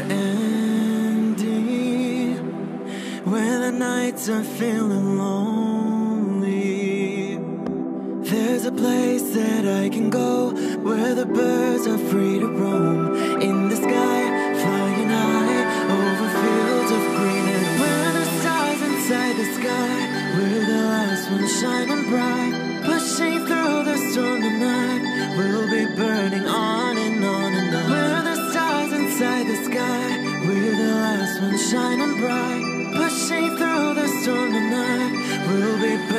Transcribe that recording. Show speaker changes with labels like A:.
A: ending. When the nights are feeling lonely, there's a place that I can go where the birds are free to roam. In the sky, flying high over fields of green, and where the stars inside the sky, we're the last ones shining bright, pushing through the storm tonight. We'll be burning sun shining bright, pushing through the storm tonight. We'll be.